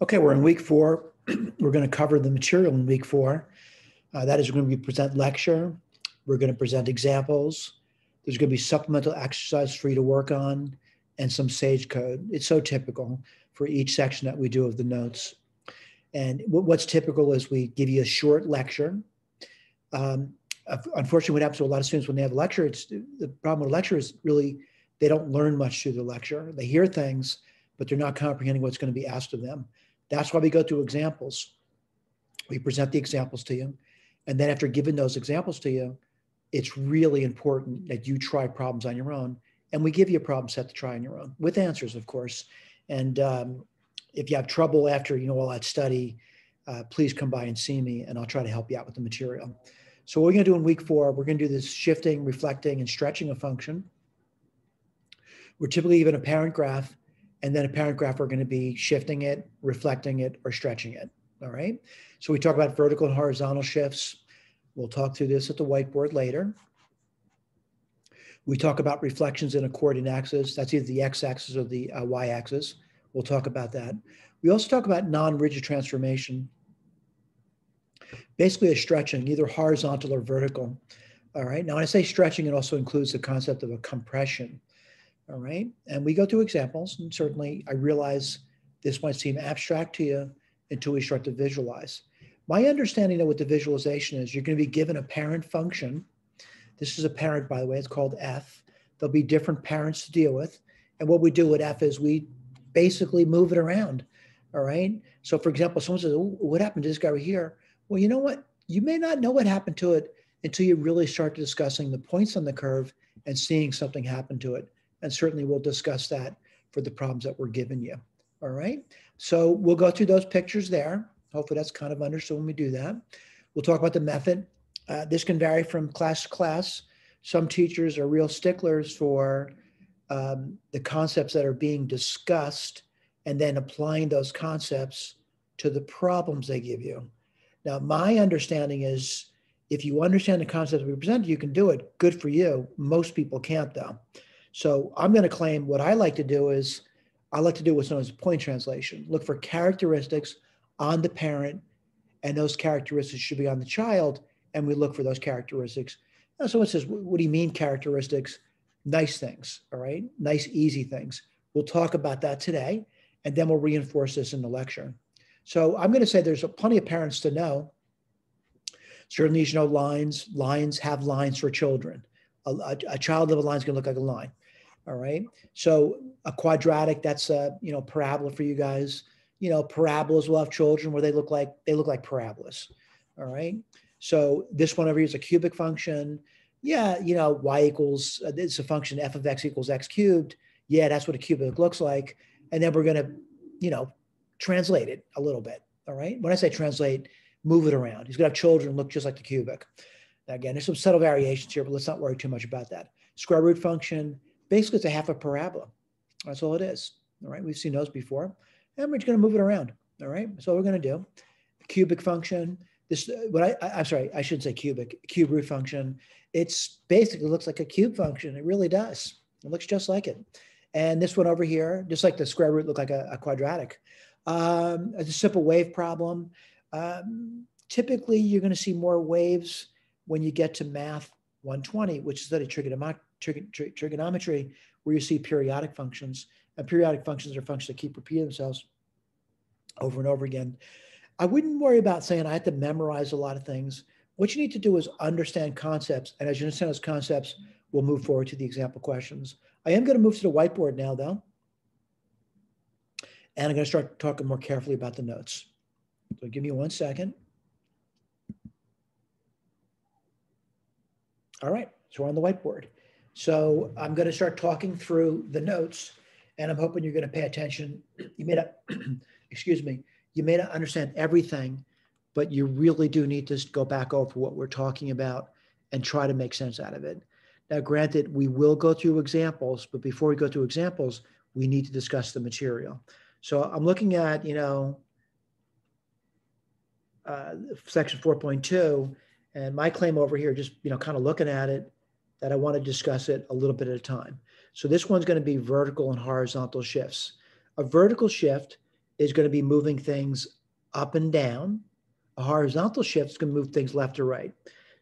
Okay, we're in week four. we're going to cover the material in week four. Uh, that is, we're going to be present lecture. We're going to present examples. There's going to be supplemental exercise for you to work on and some SAGE code. It's so typical for each section that we do of the notes. And what's typical is we give you a short lecture. Um, unfortunately, what happens to a lot of students when they have a lecture, it's the problem with a lecture is really they don't learn much through the lecture. They hear things, but they're not comprehending what's going to be asked of them. That's why we go through examples. We present the examples to you. And then after giving those examples to you, it's really important that you try problems on your own. And we give you a problem set to try on your own with answers, of course. And um, if you have trouble after you know all that study, uh, please come by and see me and I'll try to help you out with the material. So what we're gonna do in week four, we're gonna do this shifting, reflecting, and stretching a function. We're typically given a parent graph and then a parent graph, we're going to be shifting it, reflecting it, or stretching it. All right. So we talk about vertical and horizontal shifts. We'll talk through this at the whiteboard later. We talk about reflections in a coordinate axis. That's either the x-axis or the uh, y-axis. We'll talk about that. We also talk about non-rigid transformation. Basically a stretching, either horizontal or vertical. All right. Now, when I say stretching, it also includes the concept of a compression. All right. And we go through examples. And certainly, I realize this might seem abstract to you until we start to visualize. My understanding of what the visualization is, you're going to be given a parent function. This is a parent, by the way, it's called F. There'll be different parents to deal with. And what we do with F is we basically move it around. All right. So, for example, someone says, What happened to this guy right here? Well, you know what? You may not know what happened to it until you really start discussing the points on the curve and seeing something happen to it. And certainly we'll discuss that for the problems that we're giving you. All right. So we'll go through those pictures there. Hopefully that's kind of understood when we do that. We'll talk about the method. Uh, this can vary from class to class. Some teachers are real sticklers for um, the concepts that are being discussed and then applying those concepts to the problems they give you. Now, my understanding is if you understand the concepts we presented, you can do it. Good for you. Most people can't, though. So I'm going to claim what I like to do is I like to do what's known as point translation. Look for characteristics on the parent, and those characteristics should be on the child, and we look for those characteristics. Now, someone says, "What do you mean characteristics?" Nice things, all right, nice easy things. We'll talk about that today, and then we'll reinforce this in the lecture. So I'm going to say there's plenty of parents to know. Certainly, you know lines. Lines have lines for children. A, a, a child of a line is going to look like a line. All right. So a quadratic, that's a you know parabola for you guys. You know, parabolas will have children where they look like they look like parabolas. All right. So this one over here is a cubic function. Yeah, you know, y equals uh, it's a function f of x equals x cubed. Yeah, that's what a cubic looks like. And then we're gonna, you know, translate it a little bit. All right. When I say translate, move it around. He's gonna have children look just like the cubic. Now, again, there's some subtle variations here, but let's not worry too much about that. Square root function, basically it's a half a parabola. That's all it is. All right, we've seen those before. And we're just gonna move it around. All right, so we're gonna do. Cubic function, this, what I, I, am sorry, I shouldn't say cubic, cube root function. It's basically looks like a cube function. It really does. It looks just like it. And this one over here, just like the square root look like a, a quadratic. Um, it's a simple wave problem. Um, typically, you're going to see more waves when you get to math 120, which is study trigonometry trigonometry where you see periodic functions. And periodic functions are functions that keep repeating themselves over and over again. I wouldn't worry about saying I have to memorize a lot of things. What you need to do is understand concepts. And as you understand those concepts, we'll move forward to the example questions. I am going to move to the whiteboard now, though. And I'm going to start talking more carefully about the notes. So give me one second. All right, so we're on the whiteboard. So I'm going to start talking through the notes, and I'm hoping you're going to pay attention. You may not, excuse me, you may not understand everything, but you really do need to go back over what we're talking about and try to make sense out of it. Now, granted, we will go through examples, but before we go through examples, we need to discuss the material. So I'm looking at, you know, uh, section 4.2, and my claim over here, just, you know, kind of looking at it, that I want to discuss it a little bit at a time. So this one's going to be vertical and horizontal shifts. A vertical shift is going to be moving things up and down. A horizontal shift is going to move things left or right.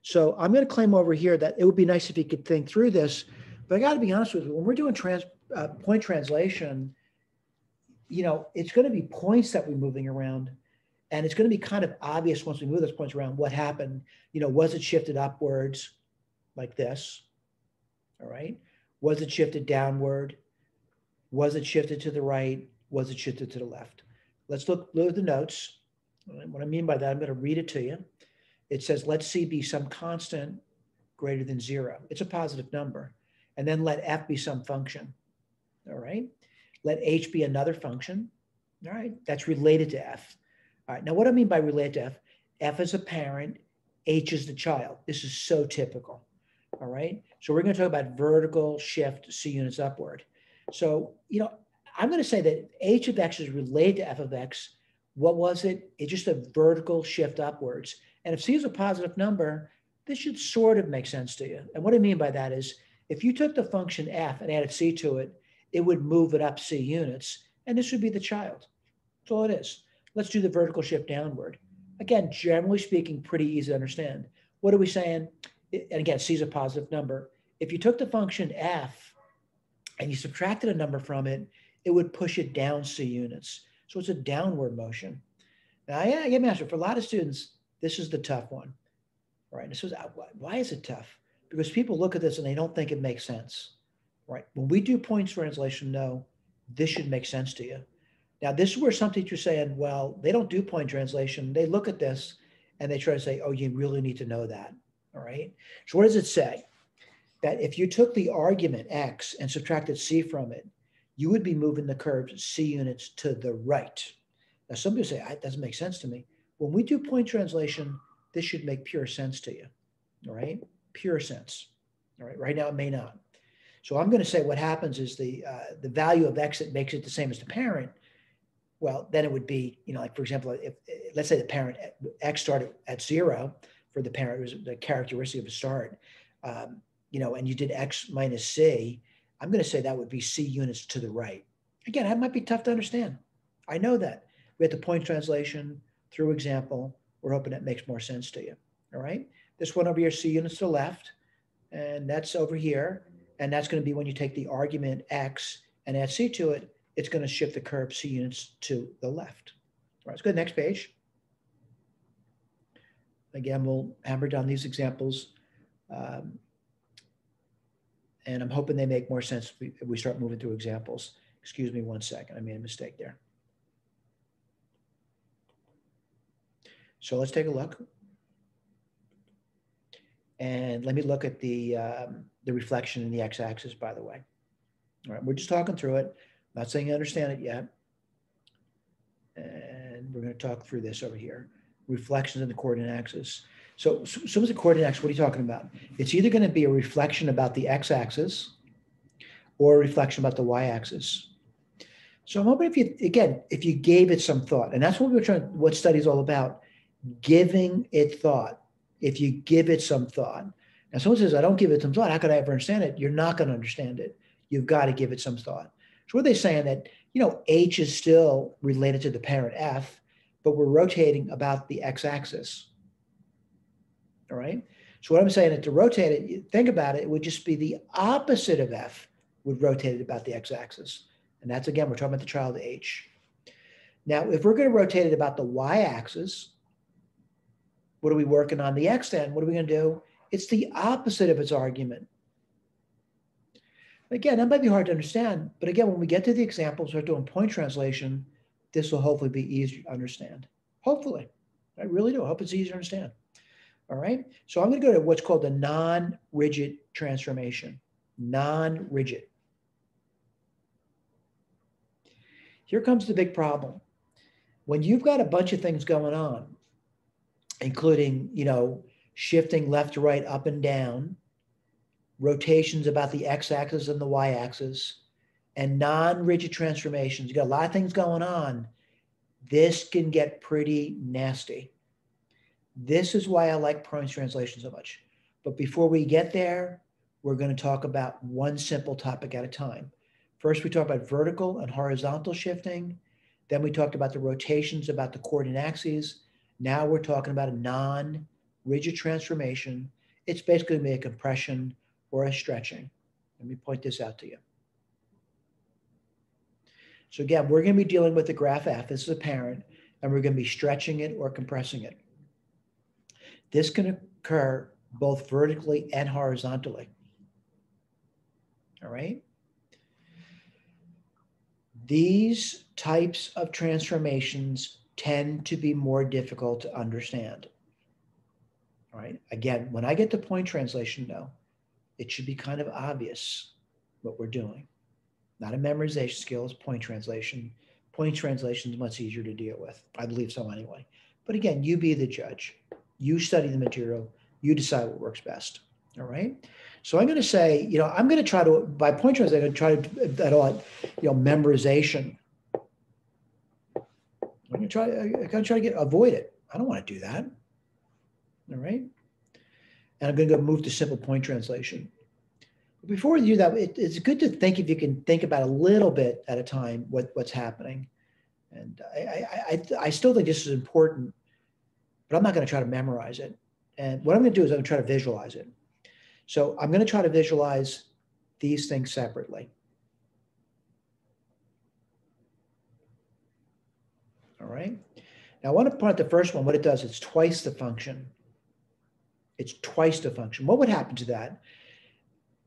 So I'm going to claim over here that it would be nice if you could think through this, but I got to be honest with you. When we're doing trans, uh, point translation, you know, it's going to be points that we're moving around, and it's going to be kind of obvious once we move those points around what happened. You know, was it shifted upwards, like this? All right. Was it shifted downward? Was it shifted to the right? Was it shifted to the left? Let's look, look at the notes. What I mean by that, I'm going to read it to you. It says, let C be some constant greater than zero. It's a positive number. And then let F be some function. All right. Let H be another function. All right. That's related to F. All right. Now, what I mean by related to F, F is a parent, H is the child. This is so typical. All right. So we're going to talk about vertical shift C units upward. So, you know, I'm going to say that H of X is related to F of X. What was it? It's just a vertical shift upwards. And if C is a positive number, this should sort of make sense to you. And what I mean by that is if you took the function F and added C to it, it would move it up C units. And this would be the child. That's all it is. Let's do the vertical shift downward. Again, generally speaking, pretty easy to understand. What are we saying? And again, C is a positive number. If you took the function F and you subtracted a number from it, it would push it down C units. So it's a downward motion. Now, yeah, get master. For a lot of students, this is the tough one, right? This was uh, why is it tough? Because people look at this and they don't think it makes sense, right? When we do points translation, no, this should make sense to you. Now, this is where some teachers are saying, well, they don't do point translation. They look at this and they try to say, oh, you really need to know that. All right. So what does it say? That if you took the argument X and subtracted C from it, you would be moving the curves C units to the right. Now, some people say, that doesn't make sense to me. When we do point translation, this should make pure sense to you. All right. Pure sense. All right. Right now, it may not. So I'm going to say what happens is the uh, the value of x that makes it the same as the parent. Well, then it would be, you know, like for example, if let's say the parent x started at zero for the parent, was the characteristic of a start, um, you know, and you did x minus c, I'm going to say that would be C units to the right. Again, that might be tough to understand. I know that. We had the point translation through example. We're hoping that makes more sense to you. All right. This one over here, C units to the left, and that's over here. And that's going to be when you take the argument X and add C to it, it's going to shift the curve C units to the left. All right, let's go to the next page. Again, we'll hammer down these examples. Um, and I'm hoping they make more sense if we start moving through examples. Excuse me one second, I made a mistake there. So let's take a look. And let me look at the, um, the reflection in the x-axis, by the way. All right, we're just talking through it. I'm not saying you understand it yet. And we're going to talk through this over here. Reflections in the coordinate axis. So, so, as a coordinate axis, what are you talking about? It's either going to be a reflection about the x-axis or a reflection about the y-axis. So I'm hoping if you, again, if you gave it some thought, and that's what we're trying, what study is all about, giving it thought. If you give it some thought. Now someone says, I don't give it some thought. How could I ever understand it? You're not going to understand it. You've got to give it some thought. So what are they saying that, you know, H is still related to the parent F, but we're rotating about the x-axis. All right. So what I'm saying is to rotate it, think about it, it would just be the opposite of F would rotate it about the x-axis. And that's again, we're talking about the child H. Now, if we're going to rotate it about the y-axis, what are we working on? The x then, what are we going to do? It's the opposite of its argument. Again, that might be hard to understand, but again, when we get to the examples, we're doing point translation, this will hopefully be easier to understand. Hopefully. I really do. I hope it's easier to understand. All right. So I'm going to go to what's called the non-rigid transformation. Non-rigid. Here comes the big problem. When you've got a bunch of things going on, including, you know, shifting left to right, up and down, rotations about the x-axis and the y-axis, and non-rigid transformations, you got a lot of things going on. This can get pretty nasty. This is why I like points translation so much. But before we get there, we're going to talk about one simple topic at a time. First, we talked about vertical and horizontal shifting. Then we talked about the rotations, about the coordinate axes. Now we're talking about a non-rigid transformation. It's basically going to be a compression or a stretching. Let me point this out to you. So again, we're going to be dealing with the graph F. This is a parent, and we're going to be stretching it or compressing it. This can occur both vertically and horizontally. All right. These types of transformations tend to be more difficult to understand. All right. Again, when I get to point translation, though, it should be kind of obvious what we're doing. Not a memorization skill, it's point translation. Point translation is much easier to deal with. I believe so anyway. But again, you be the judge. You study the material, you decide what works best. All right. So I'm going to say, you know, I'm going to try to, by point translation, I'm going to try to, that all, you know, memorization. I'm going to try, I'm going to try to get, avoid it. I don't want to do that. All right. And I'm going to go move to simple point translation. But before we do that, it, it's good to think if you can think about a little bit at a time what, what's happening. And I, I, I, I still think this is important, but I'm not going to try to memorize it. And what I'm going to do is I'm going to try to visualize it. So I'm going to try to visualize these things separately. All right. Now I want to point out the first one. What it does, it's twice the function. It's twice the function. What would happen to that?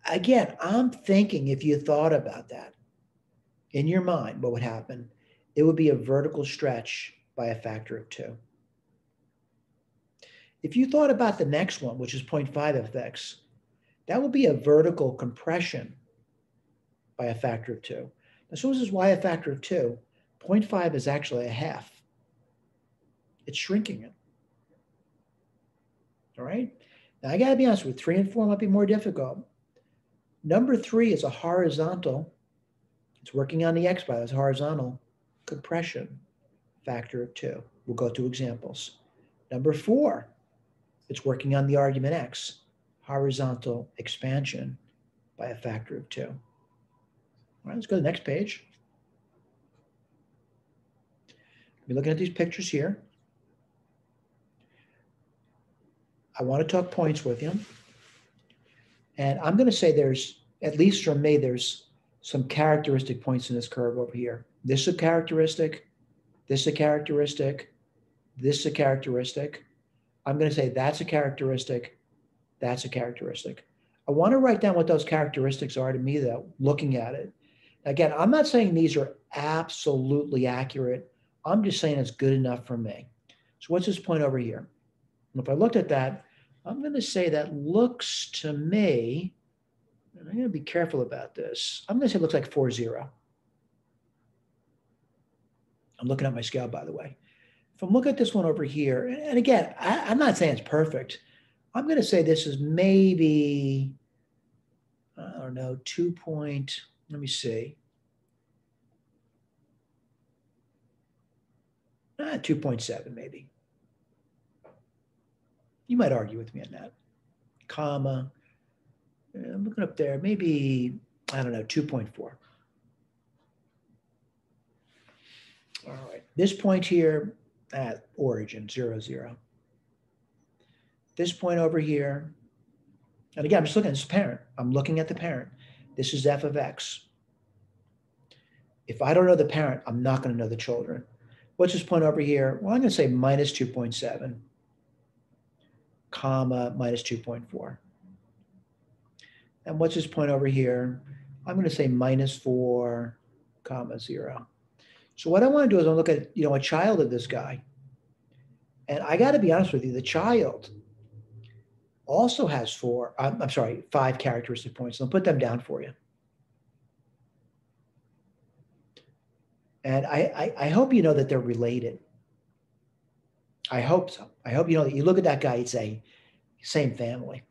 Again, I'm thinking if you thought about that in your mind, what would happen? It would be a vertical stretch by a factor of two. If you thought about the next one, which is 0.5 of x, that would be a vertical compression by a factor of two. Now, so this is why a factor of two. 0.5 is actually a half. It's shrinking it. All right. Now I got to be honest with three and four might be more difficult. Number three is a horizontal. It's working on the x bar. It's horizontal compression factor of two. We'll go through examples. Number four, it's working on the argument x, horizontal expansion by a factor of two. All right, let's go to the next page. We're looking at these pictures here. I want to talk points with you. And I'm going to say there's, at least for me, there's some characteristic points in this curve over here. This is a characteristic, this is a characteristic, this is a characteristic. I'm going to say that's a characteristic, that's a characteristic. I want to write down what those characteristics are to me, though, looking at it. Again, I'm not saying these are absolutely accurate. I'm just saying it's good enough for me. So what's this point over here? And if I looked at that, I'm going to say that looks to me, and I'm going to be careful about this. I'm going to say it looks like 4 0. I'm looking at my scale, by the way. If I'm at this one over here, and again, I, am not saying it's perfect. I'm going to say this is maybe, I don't know, two point, let me see. Uh, 2.7 maybe. You might argue with me on that. Comma. I'm looking up there, maybe, I don't know, 2.4. All right, this point here at origin, zero, zero. This point over here, and again, I'm just looking at this parent. I'm looking at the parent. This is f of x. If I don't know the parent, I'm not going to know the children. What's this point over here? Well, I'm going to say minus 2.7 comma minus 2.4. And what's this point over here? I'm going to say minus 4 comma 0. So what I want to do is I look at, you know, a child of this guy. And I got to be honest with you, the child also has four, I'm, I'm sorry, five characteristic points. I'll put them down for you. And I, I, I hope you know that they're related. I hope so. I hope you know that you look at that guy, you'd say, same family.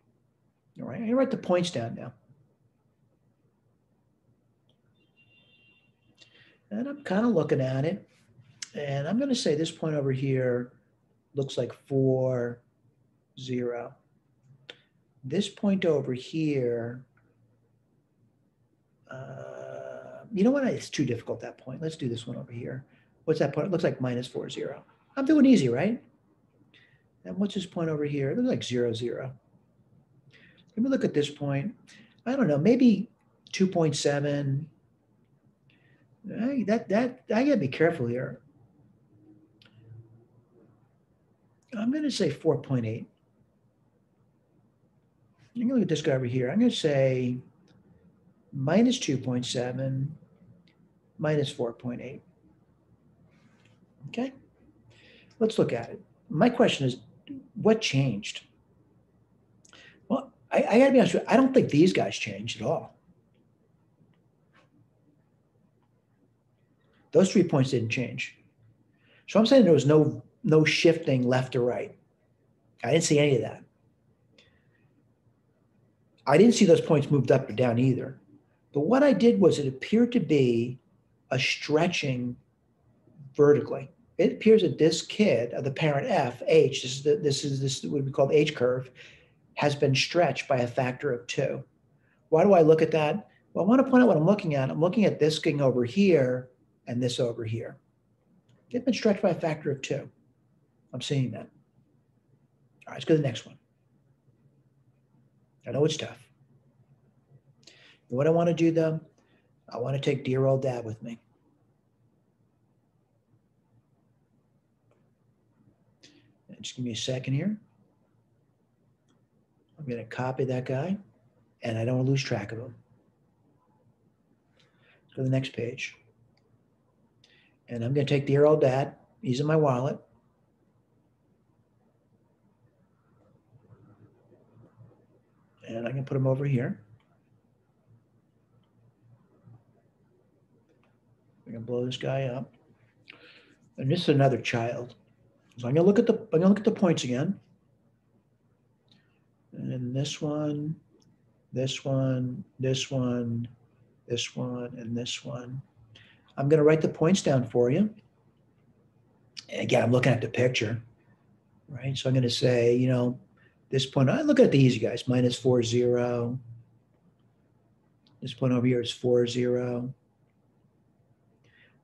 All right. I write the points down now. And I'm kind of looking at it. And I'm going to say this point over here looks like four, zero. This point over here, uh, you know what? It's too difficult, that point. Let's do this one over here. What's that point? It looks like minus four zero. I'm doing easy, right? And what's this point over here? It looks like zero, zero. Let me look at this point. I don't know, maybe 2.7. I, that, that, I gotta be careful here. I'm gonna say 4.8. I'm gonna look at this guy over here. I'm gonna say minus 2.7, minus 4.8. Okay, let's look at it. My question is, what changed? Well, I, I gotta be honest with you, I don't think these guys changed at all. Those three points didn't change. So I'm saying there was no no shifting left or right. I didn't see any of that. I didn't see those points moved up or down either. But what I did was it appeared to be a stretching vertically. It appears that this kid, of the parent F, H, this is, the, this is this would be called H curve, has been stretched by a factor of two. Why do I look at that? Well, I want to point out what I'm looking at. I'm looking at this thing over here and this over here. It's been stretched by a factor of two. I'm seeing that. All right, let's go to the next one. I know it's tough. What I want to do though, I want to take dear old dad with me. Just give me a second here. I'm going to copy that guy and I don't want to lose track of him. Let's go to the next page. And I'm going to take dear old dad. He's in my wallet. And I can put him over here. We can blow this guy up. And this is another child. So I'm gonna look at the I'm gonna look at the points again. And this one, this one, this one, this one, and this one. I'm gonna write the points down for you. And again, I'm looking at the picture, right? So I'm gonna say, you know, this point, I look at the easy guys, minus four zero. This point over here is four zero.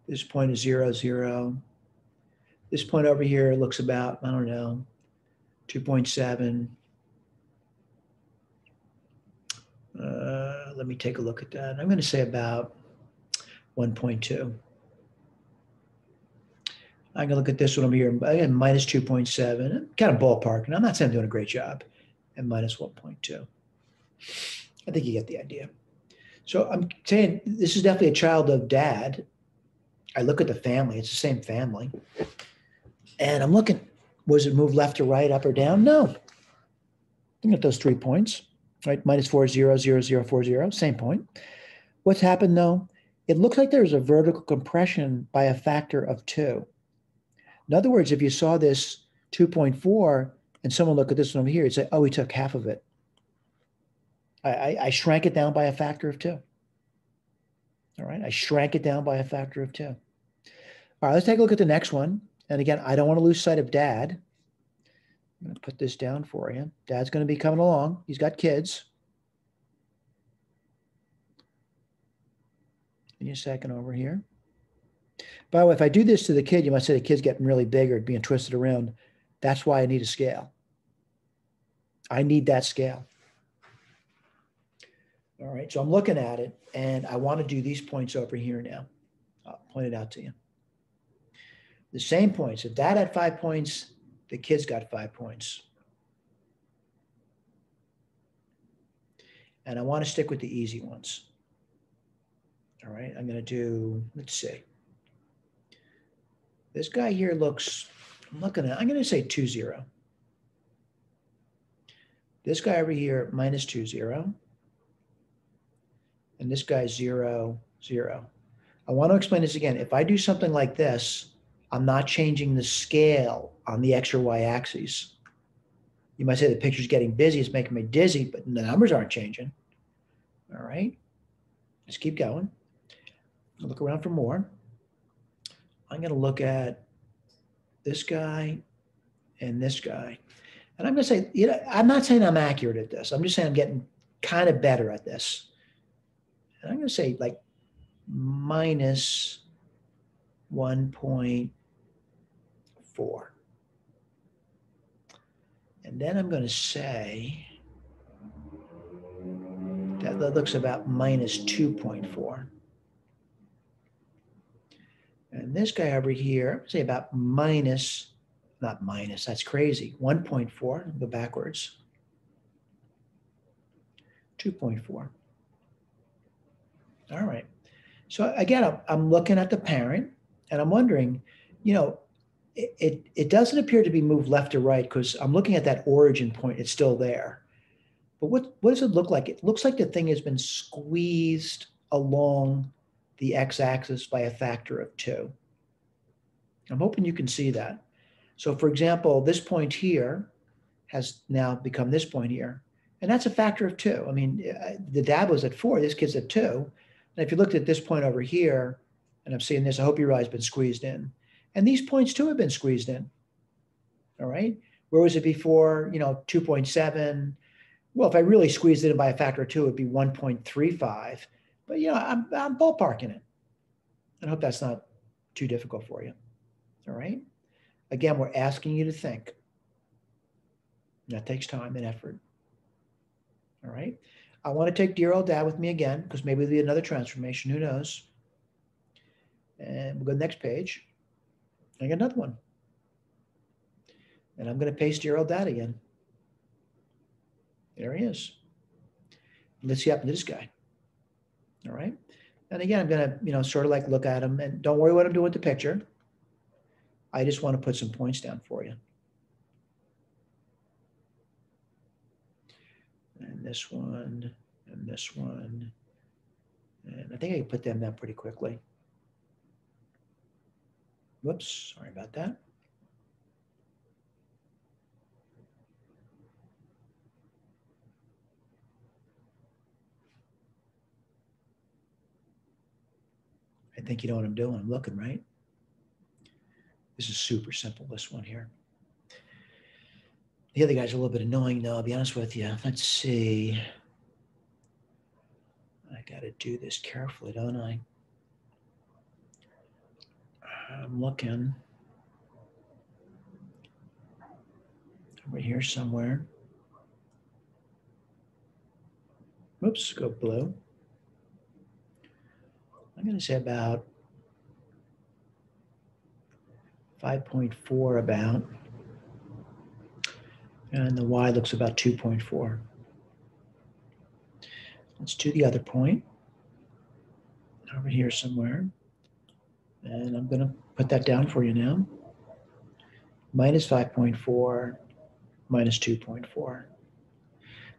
This point is zero zero. This point over here looks about, I don't know, 2.7. Uh, let me take a look at that. I'm going to say about 1.2. I can look at this one over here, again, minus 2.7, kind of ballpark. And I'm not saying I'm doing a great job, and minus 1.2. I think you get the idea. So I'm saying this is definitely a child of dad. I look at the family, it's the same family. And I'm looking, was it moved left or right, up or down? No. Looking at those three points, right? Minus four, zero, zero, zero, four, zero, same point. What's happened though? It looks like there's a vertical compression by a factor of two. In other words, if you saw this 2.4 and someone look at this one over here, you'd say, oh, we took half of it. I, I, I shrank it down by a factor of two. All right, I shrank it down by a factor of two. All right, let's take a look at the next one. And again, I don't want to lose sight of dad. I'm going to put this down for you. Dad's going to be coming along. He's got kids. Give me a second over here. By the way, if I do this to the kid, you might say the kid's getting really big or being twisted around. That's why I need a scale. I need that scale. All right, so I'm looking at it and I want to do these points over here now. I'll point it out to you the same points. If dad had five points, the kid's got five points. And I want to stick with the easy ones. All right, I'm going to do, let's see. This guy here looks, I'm looking at, I'm going to say 2 0. This guy over here, minus 2 0. And this guy, 0 0. I want to explain this again. If I do something like this, I'm not changing the scale on the X or Y axes. You might say the picture's getting busy, it's making me dizzy, but the numbers aren't changing. All right, let's keep going. Look around for more. I'm going to look at this guy and this guy. And I'm going to say, you know, I'm not saying I'm accurate at this. I'm just saying I'm getting kind of better at this. And I'm going to say like minus 1.4. And then I'm going to say that that looks about minus 2.4. And this guy over here, say about minus, not minus, that's crazy, 1.4, go backwards, 2.4. All right. So again, I'm, looking at the parent and I'm wondering, you know, it, it, it doesn't appear to be moved left or right because I'm looking at that origin point, it's still there. But what, what does it look like? It looks like the thing has been squeezed along the x-axis by a factor of two. I'm hoping you can see that. So for example, this point here has now become this point here. And that's a factor of two. I mean, the dad was at four, this kid's at two. And if you looked at this point over here, and I'm seeing this, I hope you realize been squeezed in. And these points too have been squeezed in. All right. Where was it before? You know, 2.7. Well, if I really squeezed it in by a factor of two, it'd be 1.35. But you know, I'm, I'm ballparking it. I hope that's not too difficult for you. All right. Again, we're asking you to think. That takes time and effort. All right. I want to take dear old dad with me again because maybe there'll be another transformation. Who knows? And we'll go to the next page. I got another one. And I'm going to paste dear old dad again. There he is. Let's see what happened to this guy. All right. And again, I'm going to, you know, sort of like look at them and don't worry what I'm doing with the picture. I just want to put some points down for you. And this one, and this one. And I think I can put them down pretty quickly. Whoops, sorry about that. Think you know what I'm doing. I'm looking, right? This is super simple, this one here. The other guy's a little bit annoying though, I'll be honest with you. Let's see. I got to do this carefully, don't I? I'm looking over here somewhere. Whoops, go blue. I'm going to say about 5.4 about. And the y looks about 2.4. Let's do the other point over here somewhere. And I'm going to put that down for you now. Minus 5.4, minus 2.4.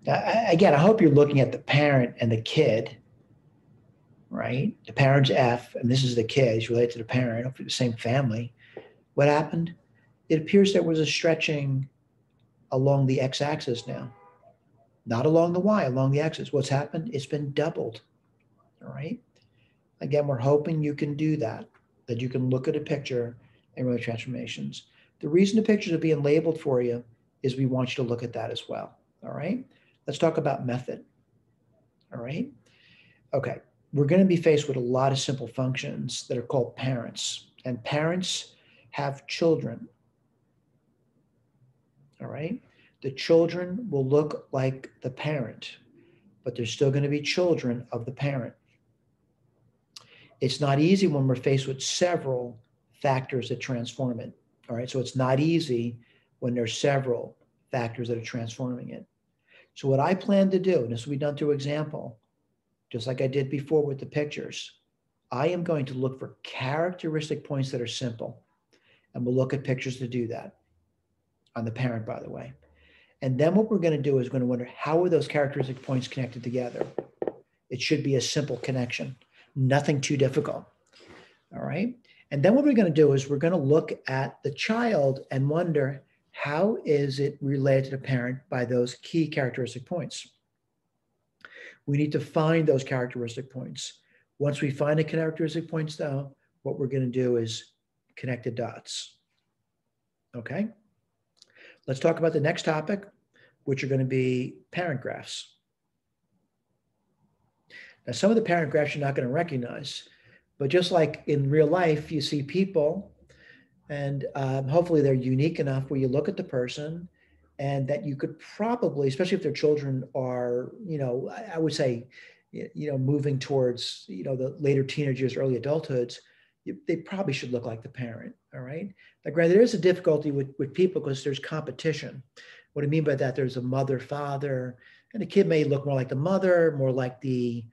Now, again, I hope you're looking at the parent and the kid, right? The parent's F, and this is the kid. He's related to the parent, the same family. What happened? It appears there was a stretching along the x-axis now, not along the y, along the axis. What's happened? It's been doubled, all right? Again, we're hoping you can do that that you can look at a picture and really transformations. The reason the pictures are being labeled for you is we want you to look at that as well. All right. Let's talk about method. All right. Okay. We're going to be faced with a lot of simple functions that are called parents, and parents have children. All right. The children will look like the parent, but they're still going to be children of the parent. It's not easy when we're faced with several factors that transform it. All right. So it's not easy when there's several factors that are transforming it. So what I plan to do, and this will be done through example, just like I did before with the pictures, I am going to look for characteristic points that are simple. And we'll look at pictures to do that on the parent, by the way. And then what we're going to do is going to wonder how are those characteristic points connected together? It should be a simple connection nothing too difficult. All right. And then what we're going to do is we're going to look at the child and wonder how is it related to the parent by those key characteristic points. We need to find those characteristic points. Once we find the characteristic points, though, what we're going to do is connect the dots. Okay. Let's talk about the next topic, which are going to be parent graphs. Now, some of the parent graphs you're not going to recognize, But just like in real life, you see people, and um, hopefully they're unique enough where you look at the person and that you could probably, especially if their children are, you know, I, would say, you know, moving towards, you know, the later teenage years, early adulthoods, they probably should look like the parent. All right. Now, granted, there is a difficulty with, with people because there's competition. What I mean by that, there's a mother, father, and the kid may look more like the mother, more like the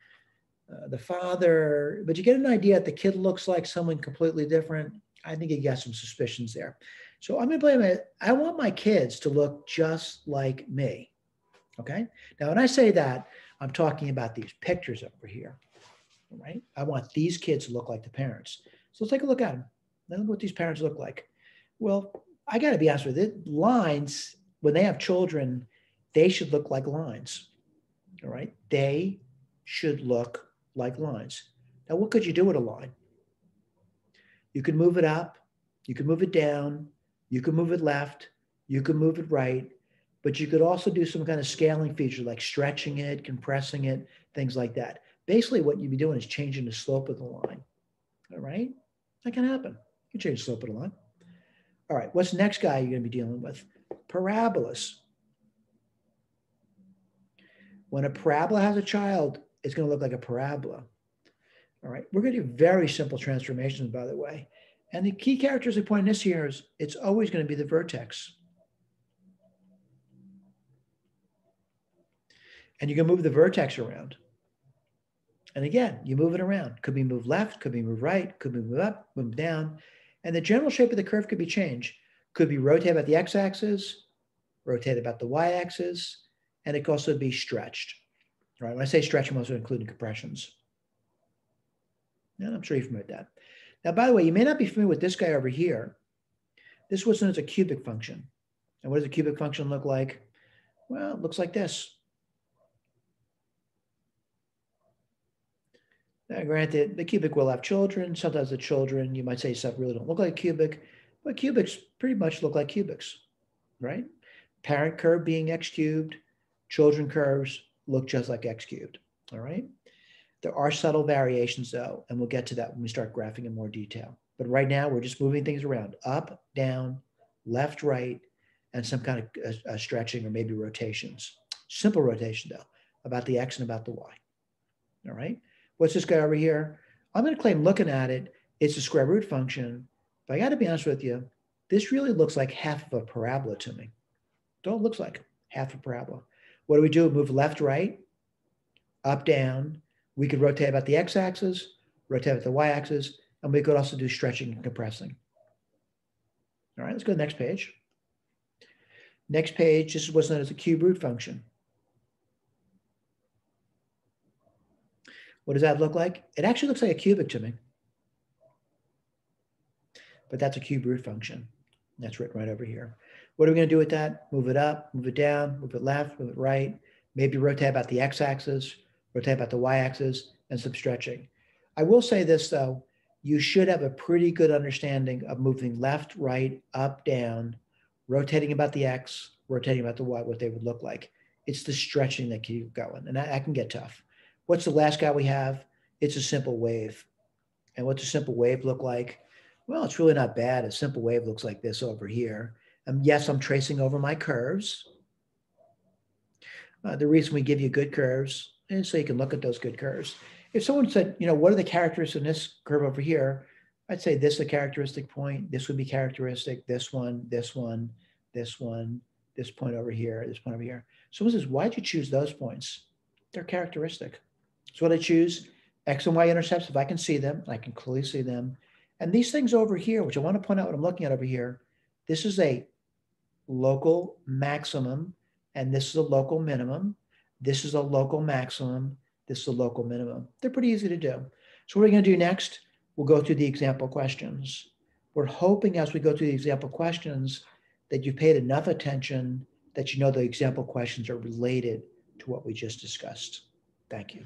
uh, the father, but you get an idea that the kid looks like someone completely different. I think you got some suspicions there. So I'm going to blame it. I want my kids to look just like me. Okay. Now, when I say that, I'm talking about these pictures over here. Right. I want these kids to look like the parents. So let's take a look at them. Let's look what these parents look like. Well, I got to be honest with you. Lines, when they have children, they should look like lines. All right. They should look like lines. Now, what could you do with a line? You could move it up, you could move it down, you can move it left, you can move it right, but you could also do some kind of scaling feature like stretching it, compressing it, things like that. Basically, what you'd be doing is changing the slope of the line. All right? That can happen. You can change the slope of the line. All right, what's the next guy you're going to be dealing with? Parabolas. When a parabola has a child, it's going to look like a parabola. All right, we're going to do very simple transformations, by the way. And the key characteristic point in this here is it's always going to be the vertex. And you can move the vertex around. And again, you move it around. Could be moved left, could be moved right, could be moved up, moved down. And the general shape of the curve could be changed. Could be rotated about the x-axis, rotated about the y-axis, and it could also be stretched. Right? When I say stretch, I'm also including compressions. And I'm sure you're familiar with that. Now, by the way, you may not be familiar with this guy over here. This is what's known as a cubic function. And what does a cubic function look like? Well, it looks like this. Now, granted, the cubic will have children. Sometimes the children, you might say stuff really don't look like cubic, but cubics pretty much look like cubics, right? Parent curve being x cubed, children curves look just like x cubed, all right? There are subtle variations though, and we'll get to that when we start graphing in more detail. But right now we're just moving things around, up, down, left, right, and some kind of uh, stretching or maybe rotations. Simple rotation though, about the X and about the Y. All right. What's this guy over here? I'm going to claim looking at it, it's a square root function. But I got to be honest with you, this really looks like half of a parabola to me. Don't looks like half a parabola. What do we do? Move left, right, up, down, we could rotate about the x-axis, rotate about the y-axis, and we could also do stretching and compressing. All right, let's go to the next page. Next page, this is what's known as a cube root function. What does that look like? It actually looks like a cubic to me. But that's a cube root function. That's written right over here. What are we going to do with that? Move it up, move it down, move it left, move it right, maybe rotate about the x-axis, rotate about the y-axis, and some stretching. I will say this though, you should have a pretty good understanding of moving left, right, up, down, rotating about the x, rotating about the y, what they would look like. It's the stretching that keep going, and that, that can get tough. What's the last guy we have? It's a simple wave. And what's a simple wave look like? Well, it's really not bad. A simple wave looks like this over here. Um, yes, I'm tracing over my curves. Uh, the reason we give you good curves and so you can look at those good curves. If someone said, you know, what are the characteristics in this curve over here? I'd say this is a characteristic point. This would be characteristic. This one, this one, this one, this point over here, this point over here. Someone says, why'd you choose those points? They're characteristic. So what I choose, X and Y intercepts, if I can see them, I can clearly see them. And these things over here, which I want to point out what I'm looking at over here, this is a local maximum and this is a local minimum. This is a local maximum. This is a local minimum. They're pretty easy to do. So what are we going to do next? We'll go through the example questions. We're hoping as we go through the example questions that you paid enough attention that you know the example questions are related to what we just discussed. Thank you.